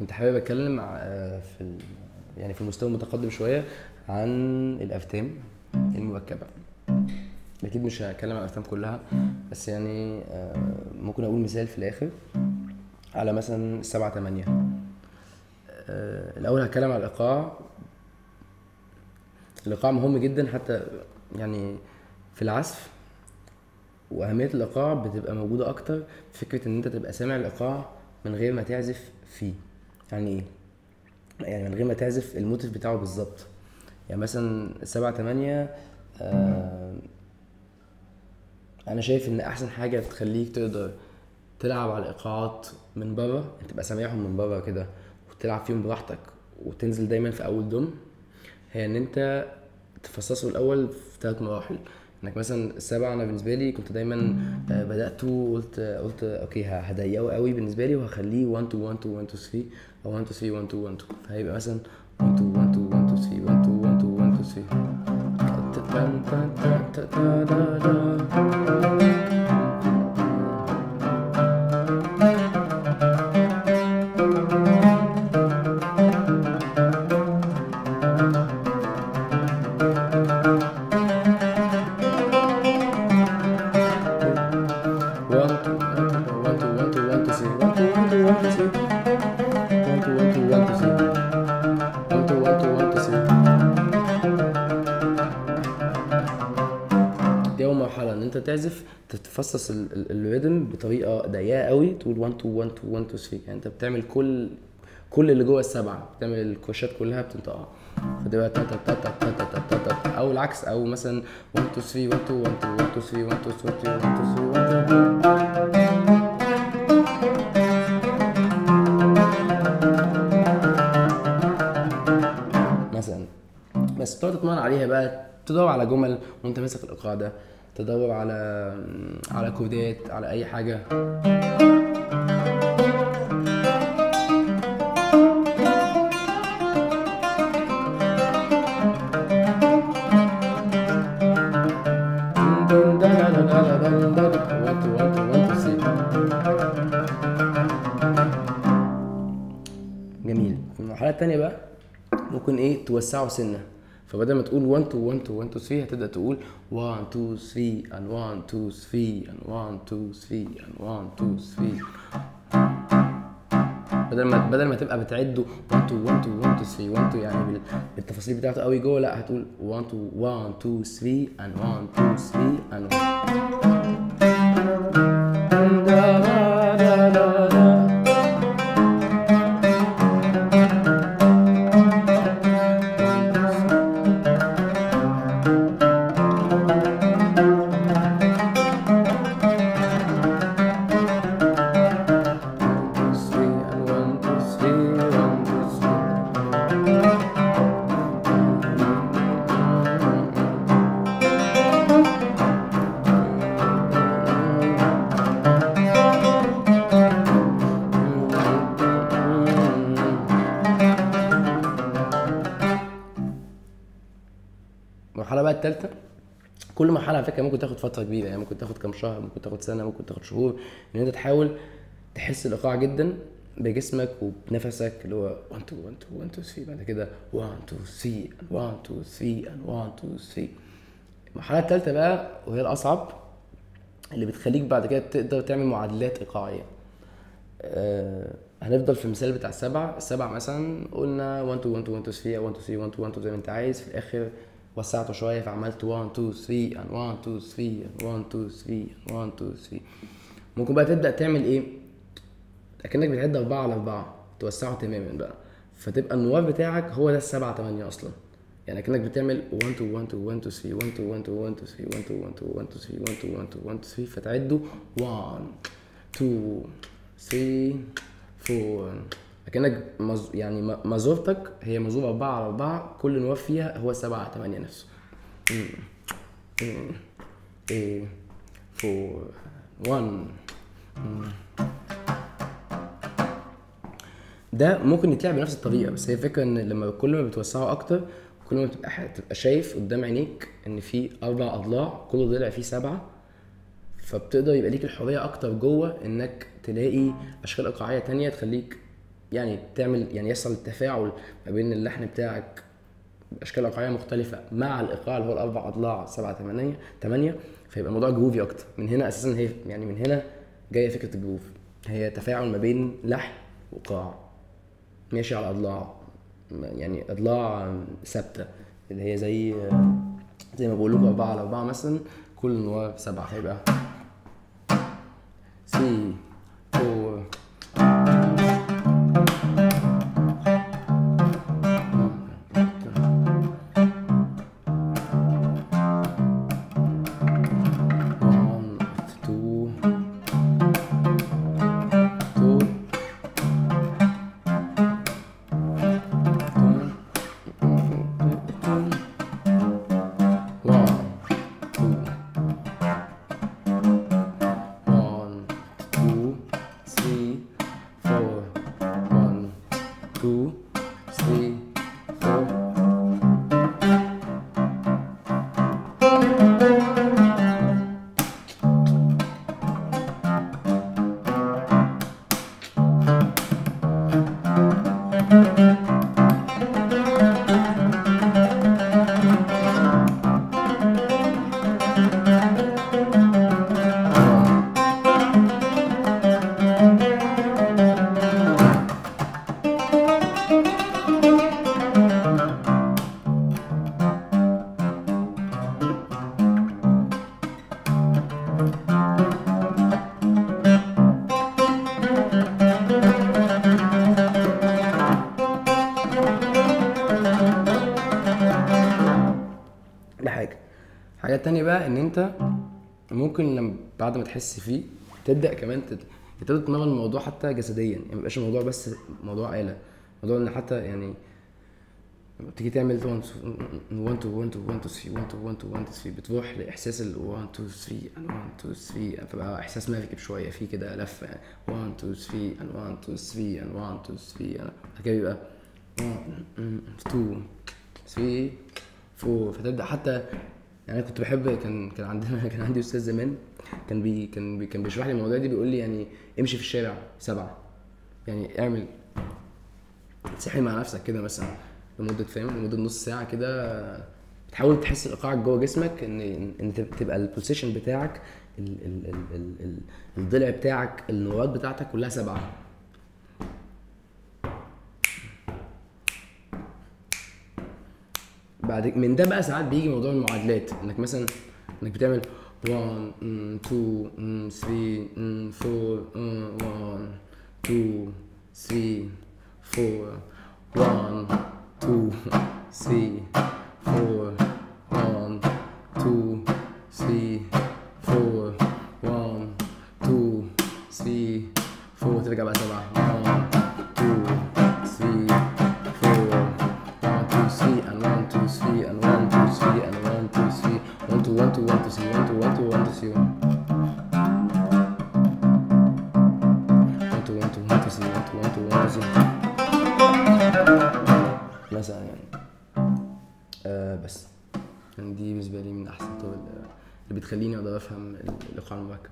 كنت حابب أتكلم آه، في. يعني في المستوى المتقدم شوية عن الأفتام المركبه أكيد مش هتكلم عن الأفتام كلها بس يعني آه، ممكن أقول مثال في الآخر على مثلا سبعة تمانية. آه، الأول هتكلم على الإيقاع. الإيقاع مهم جدا حتى يعني في العزف وأهمية الإيقاع بتبقى موجودة أكتر. فكرة إن أنت تبقى سامع الإيقاع من غير ما تعزف فيه. يعني إيه يعني من غير ما تعزف الموتيف بتاعه بالظبط. يعني مثلا سبعة تمانية آه أنا شايف إن أحسن حاجة تخليك تقدر تلعب على الإيقاعات من بره تبقى سامعهم من بره كده وتلعب فيهم براحتك وتنزل دايما في أول دم هي إن أنت تفصصه الأول في ثلاث مراحل. انك مثلا السبعة أنا بالنسبة لي كنت دايما آه، بداته وقلت قلت أوكي هضيقه قوي بالنسبة لي وهخليه 1 2 1 2 1 2 3 أو 1 2 3 1 2 1 2 فهيبقى مثلا 1 2 1 2 1 2 3 1 2 1 2 1 2 3 إن أنت تعزف تتفصص ال- ال- الريتم بطريقة ضيقة قوي تقول 1 2 1 2 1 2 3 يعني أنت بتعمل كل كل اللي جوه السبعة بتعمل الكوشات كلها بتنطقها فتبقى تا تا تا تا تا تا تا تا أو العكس أو مثلا 1 2 3 1 2 1 2 1 2 3 1 2 3 1 2 3 1 2 3 مثلا بس تقعد تتمرن عليها بقى تدور على جمل وانت ماسك الايقاع ده تدور على على كودات على أي حاجة. جميل. المرحلة التانية بقى ممكن إيه توسعه سنة. فبدل ما تقول 1 2 1 2 1 2 3 هتبدا تقول 1 2 3 and 1 2 3 and 1 2 3 and 1 2 3 بدل ما بدل ما تبقى بتعده 1 2 1 2 1 2 3 1 2 يعني بال- بالتفاصيل بتاعته قوي جوه لا هتقول 1 2 1 2 3 and 1 2 3 and 1 الثالثه كل مرحلة على فكرة ممكن تاخد فترة كبيرة يعني ممكن تاخد كام شهر ممكن تاخد سنة ممكن تاخد شهور. إن أنت تحاول تحس الإيقاع جدا بجسمك وبنفسك اللي هو 1 2 1 2 1 2 3 بعد كده 1 2 3 and 1 2 3 and 1 2 3 المرحلة الثالثه بقى وهي الأصعب اللي بتخليك بعد كده تقدر تعمل معادلات إيقاعية. آه، هنفضل في المثال بتاع السبع السبع مثلا قلنا 1 2 1 2 1 2 3 1 2 3 1 2 1 2 زي ما أنت عايز. في الآخر وسعته شوية فعملت 1 2 3 and 1 2 3 and 1 2 3 and 1 2 3 ممكن بقى تبدأ تعمل إيه؟ أكنك بتعد أربعة على أربعة توسعه تماما بقى. فتبقى النوار بتاعك هو ده السبعة تمانية أصلا. يعني أكنك بتعمل 1 2 1 2 1 2 3 1 2 1 2 1 2 3 1 2 1 2 1 2 3 1 2 1 2 1 2 3 فتعدوا 1 2 3 4 أكنك مز... يعني م- مزورتك هي مزورة أربعة على أربعة كل نوار فيها هو سبعة نفسه. 8 4 1 ده ممكن يتلعب بنفس الطريقة بس هي الفكرة إن لما كل ما بتوسعه أكتر كل ما بتبقى تبقى شايف قدام عينيك إن في أربع أضلاع كل ضلع فيه سبعة فبتقدر يبقى ليك الحرية أكتر جوه إنك تلاقي أشكال ايقاعيه تانية تخليك يعني تعمل يعني يحصل التفاعل ما بين اللحن بتاعك بأشكال ايقاعيه مختلفة مع الايقاع اللي هو الأربع أضلاع سبعة ثمانيه ثمانيه فيبقى الموضوع groovy أكتر. من هنا أساسا هي يعني من هنا جاية فكرة ال groove. هي تفاعل ما بين لحن وإيقاع. ماشي على أضلاع يعني أضلاع ثابتة اللي هي زي زي ما بقول لكم 4 على 4 مثلا كل نوار سبعة هيبقى سي two, حاجة تانية بقى إن أنت ممكن لما بعد ما تحس فيه تبدأ كمان تبدأ تتمرن الموضوع حتى جسديا. يعني ما يبقاش الموضوع بس موضوع آلة. موضوع إن حتى يعني تيجي تعمل 1 2 1 2 1 2 3 1 2 1 2 1 3 بتروح لإحساس ال 1 2 3 and 1 2 3 فبقى إحساس مركب شوية في كده لفه 1 2 3 and 1 2 3 and 1 2 3 and بعد كده بيبقى 1 2 3 4 فتبدأ حتى يعني كنت بحب كان كان عندنا كان عندي أستاذ زمان كان بي كان بي كان بيشرح لي المواضيع دي بيقول لي يعني امشي في الشارع سبعة. يعني اعمل تسحل مع نفسك كده مثلا لمدة فاهم؟ لمدة نص ساعة كده. تحاول تحس الايقاع جوه جسمك إن إن تبقى ال position بتاعك ال ال ال ال ال الضلع بتاعك النوات بتاعتك كلها سبعة. بعد من ده بقى ساعات بيجي موضوع المعادلات. إنك مثلا إنك بتعمل 1 2 3 4 1 2 3 4 1 2 3 4 1 2 3 4 1 2 3 4 ترجع بقى سبعة. 1 2 2 1 2 1 2 3 1 2 1 2 1 2 3 1 2 1 2 1 2 3 1 2 1 2 1 2 3 مثلا يعني آه بس يعني دي بالنسبة لي من أحسن الطرق اللي بتخليني أقدر أفهم الإيقاع المركب